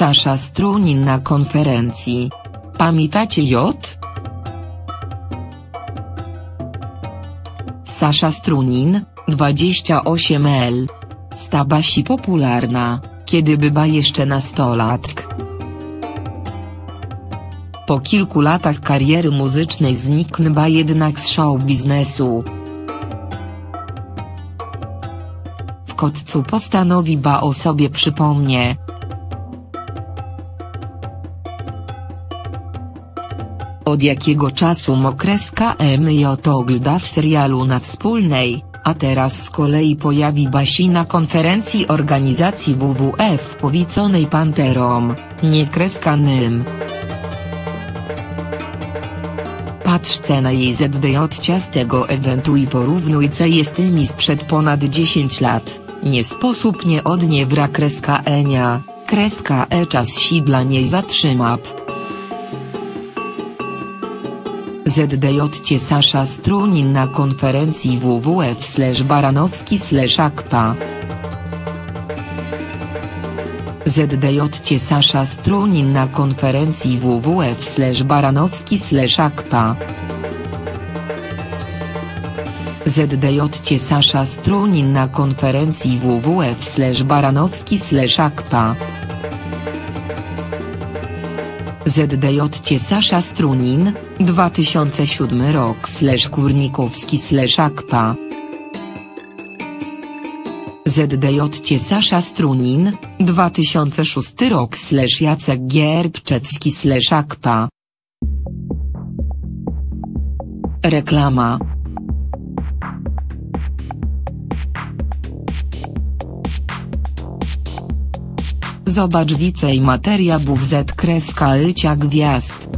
Sasza Strunin na konferencji. Pamiętacie J? Sasza Strunin, 28L. Staba się popularna, kiedy była jeszcze nastolatk. Po kilku latach kariery muzycznej zniknęła jednak z show biznesu. Wkotcu postanowi ba o sobie przypomnie. Od jakiego czasu Mokreska MJ ogląda w serialu na wspólnej, a teraz z kolei pojawi Basi na konferencji organizacji WWF powiconej Panterom, nie kreskanym. Patrzcie na jej zdjęcia z tego eventu i porównujcie je z tymi sprzed ponad 10 lat, nie sposób nie odniewra kreska Enia, kreska E czas si dla niej ZDJ Sasza Strunin na konferencji WWF slash Baranowski Akpa. ZDJ Sasza Strunin na konferencji WWF slash Baranowski Akpa. ZDJ Sasza Strunin na konferencji WWF Baranowski slash. ZDJ Sasza Strunin, 2007 rok slash Kurnikowski slash Akpa. ZDJ Sasza Strunin, 2006 rok slash Jacek Gierbczewski slash Akpa. Reklama Zobacz więcej materiałów z kreska Lycia Gwiazd.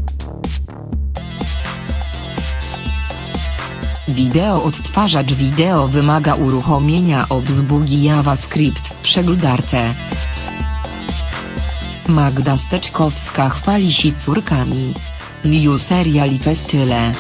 Wideo odtwarzacz wideo wymaga uruchomienia obsługi JavaScript w przeglądarce. Magda Steczkowska chwali się córkami. Liu serial i festyle.